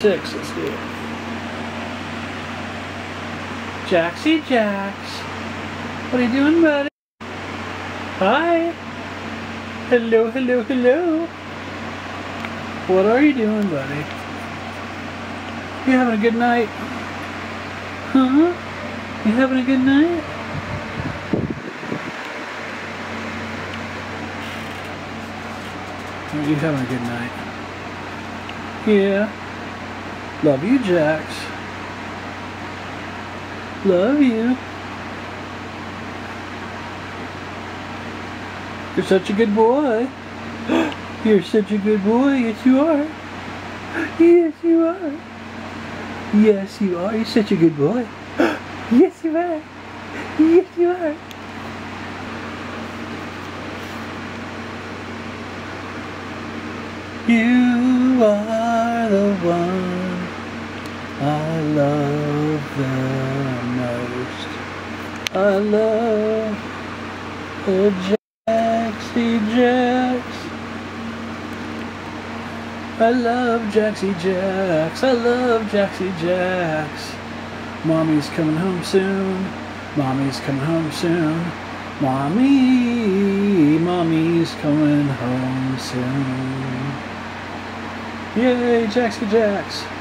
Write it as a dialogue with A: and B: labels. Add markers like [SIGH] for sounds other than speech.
A: six. Let's do it. Jaxie Jax. What are you doing, buddy? Hi. Hello, hello, hello. What are you doing, buddy? You having a good night? Huh? You having a good night? Are you having a good night? Yeah. Love you, Jax. Love you. You're such a good boy. [GASPS] You're such a good boy. Yes, you are. [GASPS] Yes, you are. Yes, you are. You're such a good boy. [GASPS] Yes, you are. Yes, you are. You are the one I love the most. I love the Jaxie Jax. I love Jaxie Jax. I love Jaxie Jax. Mommy's coming home soon. Mommy's coming home soon. Mommy, mommy's coming home soon. Yay, Jaxie Jax.